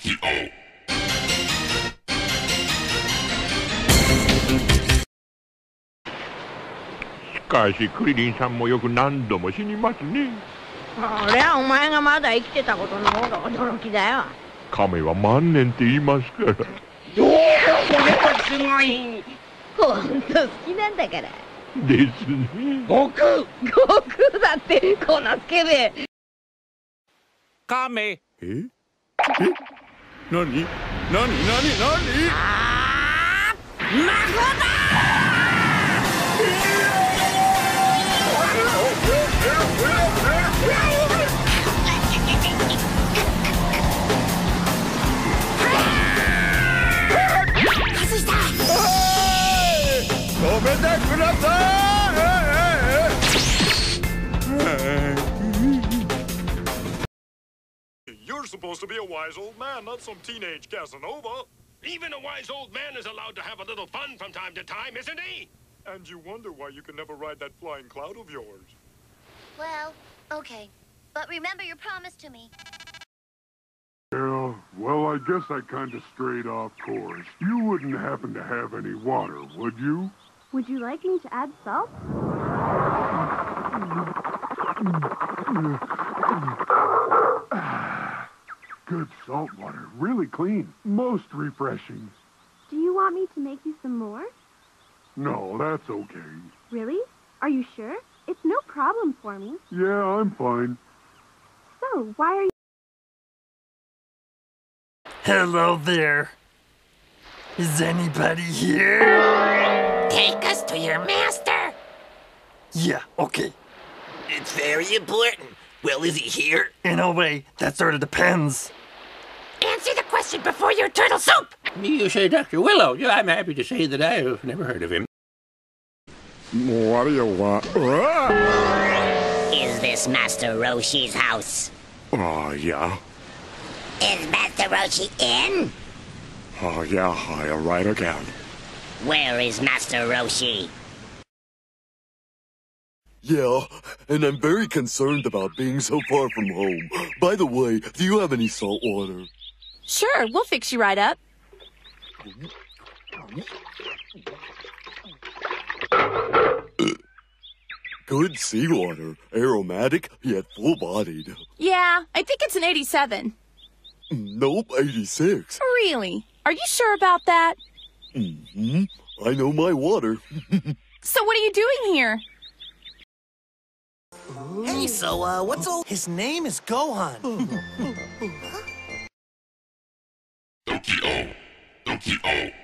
しかしクリリンさんもよく何度も死にますね。そりゃお前がまだ生きてたことの方が驚きだよ。亀は万年って言いますから。おおこれはすごい。ほんと好きなんだから。ですね。悟空。悟空だってこのスケベ。亀。え？え？何？何？何？何？止めてください supposed to be a wise old man, not some teenage Casanova. Even a wise old man is allowed to have a little fun from time to time, isn't he? And you wonder why you can never ride that flying cloud of yours. Well, okay. But remember your promise to me. Yeah, well, I guess I kind of strayed off course. You wouldn't happen to have any water, would you? Would you like me to add salt? Good salt water, really clean, most refreshing. Do you want me to make you some more? No, that's okay. Really? Are you sure? It's no problem for me. Yeah, I'm fine. So, why are you... Hello there. Is anybody here? Take us to your master. Yeah, okay. It's very important. Well, is he here? In a way, that sort of depends. Answer the question before your turtle soup. You say Dr. Wheelo. I'm happy to say that I've never heard of him. What do you want? Is this Master Roshi's house? Oh, yeah. Is Master Roshi in? Oh, yeah, I'll right again. Where is Master Roshi? Yeah, and I'm very concerned about being so far from home. By the way, do you have any salt water? Sure, we'll fix you right up. Good seawater, aromatic yet full-bodied. Yeah, I think it's an 87. Nope, 86. Really? Are you sure about that? hmm I know my water. So what are you doing here? Hey, so, uh, what's all... His name is Gohan. Donkey O.